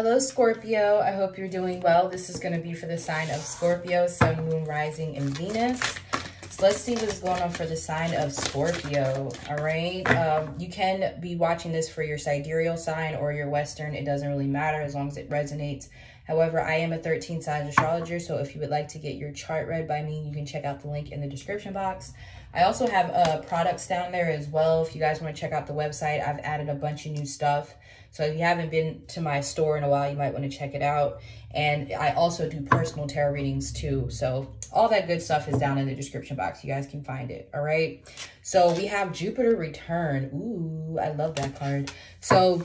Hello, Scorpio. I hope you're doing well. This is going to be for the sign of Scorpio, Sun, Moon, Rising, and Venus. So let's see what's going on for the sign of Scorpio. All right. Um, you can be watching this for your sidereal sign or your Western. It doesn't really matter as long as it resonates. However, I am a 13 sign astrologer. So if you would like to get your chart read by me, you can check out the link in the description box. I also have uh, products down there as well. If you guys want to check out the website, I've added a bunch of new stuff. So if you haven't been to my store in a while, you might want to check it out. And I also do personal tarot readings too. So all that good stuff is down in the description box. You guys can find it. All right. So we have Jupiter return. Ooh, I love that card. So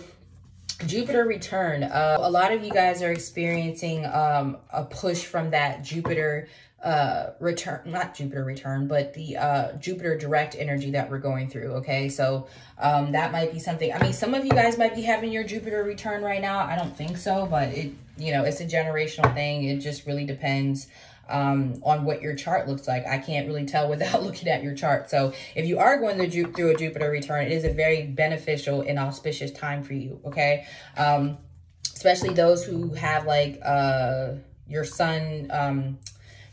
Jupiter return. Uh, a lot of you guys are experiencing um, a push from that Jupiter uh return not jupiter return but the uh jupiter direct energy that we're going through okay? So um that might be something i mean some of you guys might be having your jupiter return right now. I don't think so but it you know it's a generational thing. It just really depends um on what your chart looks like. I can't really tell without looking at your chart. So if you are going to through a jupiter return it is a very beneficial and auspicious time for you okay? Um especially those who have like uh your sun um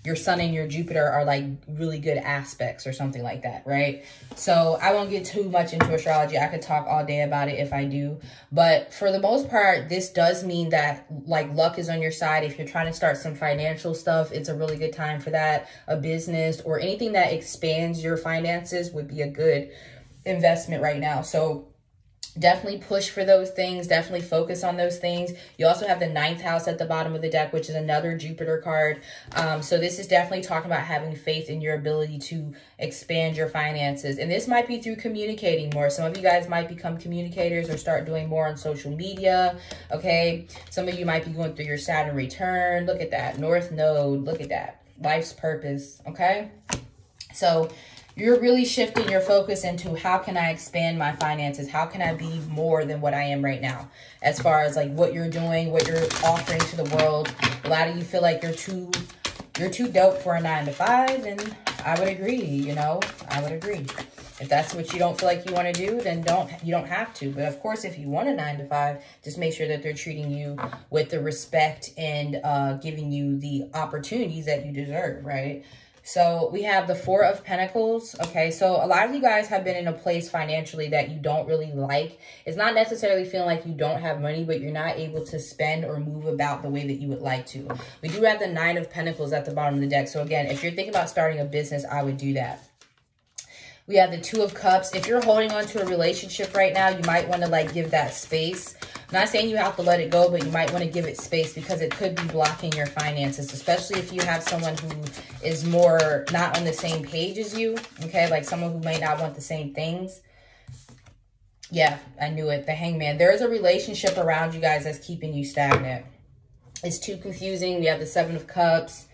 your sun and your Jupiter are like really good aspects or something like that, right? So I won't get too much into astrology. I could talk all day about it if I do. But for the most part, this does mean that like luck is on your side. If you're trying to start some financial stuff, it's a really good time for that. A business or anything that expands your finances would be a good investment right now. So definitely push for those things definitely focus on those things. You also have the ninth house at the bottom of the deck which is another jupiter card. Um, so this is definitely talking about having faith in your ability to expand your finances. And this might be through communicating more. Some of you guys might become communicators or start doing more on social media okay? Some of you might be going through your saturn return. Look at that. North node. Look at that. Life's purpose okay? So you're really shifting your focus into how can I expand my finances? How can I be more than what I am right now? As far as like what you're doing, what you're offering to the world. A lot of you feel like you're too you're too dope for a nine to five, and I would agree, you know, I would agree. If that's what you don't feel like you want to do, then don't you don't have to. But of course, if you want a nine to five, just make sure that they're treating you with the respect and uh, giving you the opportunities that you deserve, right? So we have the Four of Pentacles. Okay, so a lot of you guys have been in a place financially that you don't really like. It's not necessarily feeling like you don't have money, but you're not able to spend or move about the way that you would like to. We do have the Nine of Pentacles at the bottom of the deck. So again, if you're thinking about starting a business, I would do that. We have the Two of Cups. If you're holding on to a relationship right now, you might want to like give that space. Not saying you have to let it go, but you might want to give it space because it could be blocking your finances, especially if you have someone who is more not on the same page as you, okay? Like someone who may not want the same things. Yeah, I knew it. The hangman. There is a relationship around you guys that's keeping you stagnant. It's too confusing. We have the seven of cups.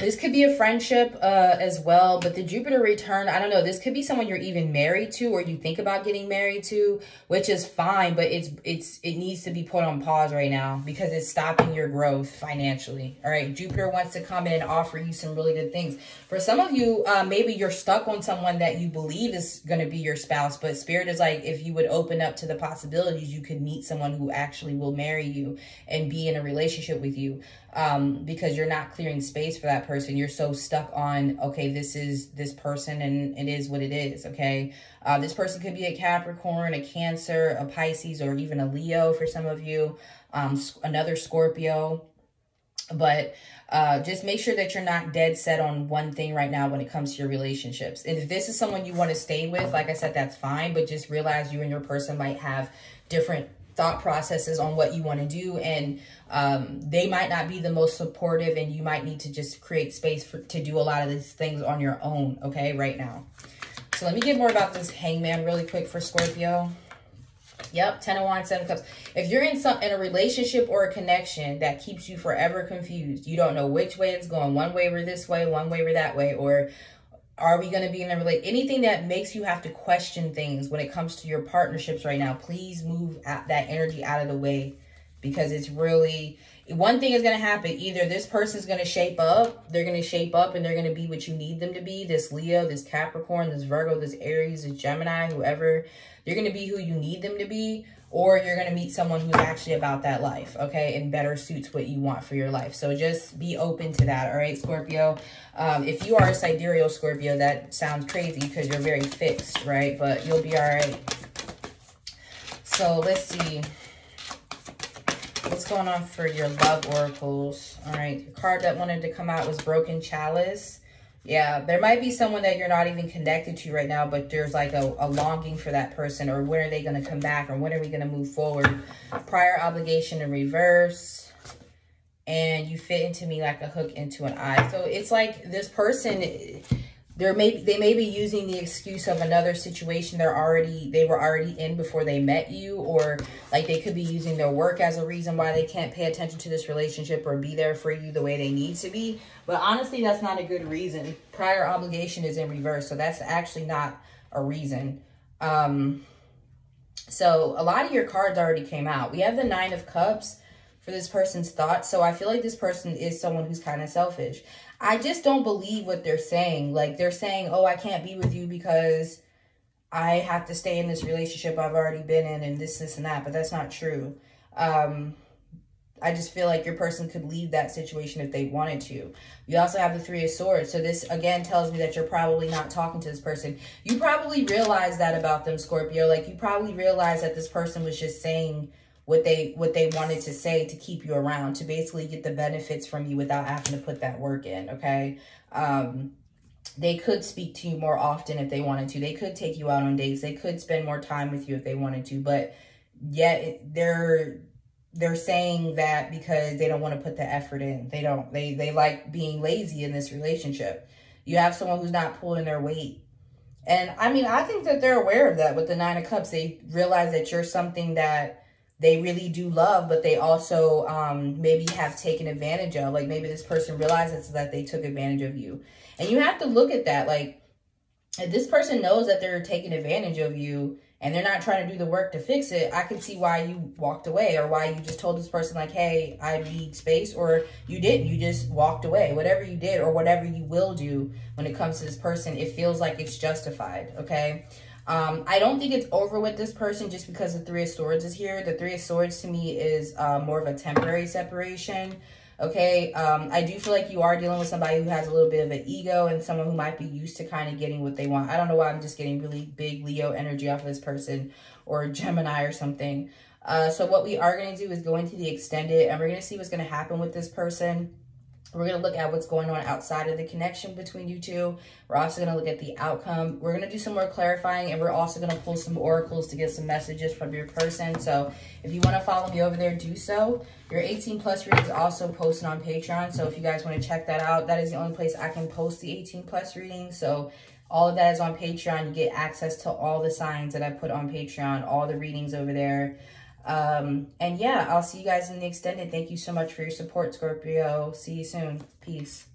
This could be a friendship uh, as well, but the Jupiter return, I don't know. This could be someone you're even married to or you think about getting married to, which is fine, but it's it's it needs to be put on pause right now because it's stopping your growth financially. All right, Jupiter wants to come in and offer you some really good things. For some of you, uh, maybe you're stuck on someone that you believe is going to be your spouse, but Spirit is like, if you would open up to the possibilities, you could meet someone who actually will marry you and be in a relationship with you um, because you're not clearing space for that person. You're so stuck on, okay, this is this person and it is what it is, okay? Uh, this person could be a Capricorn, a Cancer, a Pisces, or even a Leo for some of you, um, another Scorpio. But uh, just make sure that you're not dead set on one thing right now when it comes to your relationships. And if this is someone you want to stay with, like I said, that's fine. But just realize you and your person might have different thought processes on what you want to do and um, they might not be the most supportive and you might need to just create space for, to do a lot of these things on your own okay right now so let me get more about this hangman really quick for scorpio Yep, Ten of Wands, Seven of Cups. If you're in some in a relationship or a connection that keeps you forever confused, you don't know which way it's going, one way or this way, one way or that way, or are we going to be in a relate anything that makes you have to question things when it comes to your partnerships right now please move that energy out of the way because it's really one thing is going to happen either this person's going to shape up they're going to shape up and they're going to be what you need them to be this leo this capricorn this virgo this aries this gemini whoever they're going to be who you need them to be or you're going to meet someone who's actually about that life, okay, and better suits what you want for your life. So just be open to that, all right, Scorpio? Um, if you are a sidereal Scorpio, that sounds crazy because you're very fixed, right? But you'll be all right. So let's see. What's going on for your love oracles? All right, your card that wanted to come out was Broken Chalice. Yeah, there might be someone that you're not even connected to right now, but there's like a, a longing for that person or when are they going to come back or when are we going to move forward? Prior obligation in reverse. And you fit into me like a hook into an eye. So it's like this person there may they may be using the excuse of another situation they're already they were already in before they met you or like they could be using their work as a reason why they can't pay attention to this relationship or be there for you the way they need to be. But honestly that's not a good reason. Prior obligation is in reverse so that's actually not a reason. Um so a lot of your cards already came out. We have the nine of cups for this person's thoughts so i feel like this person is someone who's kind of selfish I just don't believe what they're saying. Like they're saying, "Oh, I can't be with you because I have to stay in this relationship I've already been in and this this and that." But that's not true. Um I just feel like your person could leave that situation if they wanted to. You also have the Three of Swords. So this, again, tells me that you're probably not talking to this person. You probably realize that about them, Scorpio. Like, you probably realize that this person was just saying what they what they wanted to say to keep you around to basically get the benefits from you without having to put that work in okay? Um they could speak to you more often if they wanted to. They could take you out on dates. They could spend more time with you if they wanted to but yet they're they're saying that because they don't want to put the effort in. They don't they they like being lazy in this relationship. You have someone who's not pulling their weight. And i mean i think that they're aware of that with the nine of cups. They realize that you're something that they really do love, but they also um, maybe have taken advantage of. Like maybe this person realizes that they took advantage of you. And you have to look at that. Like if this person knows that they're taking advantage of you and they're not trying to do the work to fix it, I can see why you walked away or why you just told this person like, hey, I need space or you didn't. You just walked away. Whatever you did or whatever you will do when it comes to this person, it feels like it's justified, okay? Um, I don't think it's over with this person just because the Three of Swords is here. The Three of Swords to me is uh, more of a temporary separation. Okay, um, I do feel like you are dealing with somebody who has a little bit of an ego and someone who might be used to kind of getting what they want. I don't know why I'm just getting really big Leo energy off of this person or Gemini or something. Uh, so what we are going to do is go into the extended and we're going to see what's going to happen with this person. We're going to look at what's going on outside of the connection between you two. We're also going to look at the outcome. We're going to do some more clarifying, and we're also going to pull some oracles to get some messages from your person. So if you want to follow me over there, do so. Your 18 plus reading is also posted on Patreon. So if you guys want to check that out, that is the only place I can post the 18 plus reading. So all of that is on Patreon. You get access to all the signs that I put on Patreon, all the readings over there. Um, and yeah, I'll see you guys in the extended. Thank you so much for your support, Scorpio. See you soon. Peace.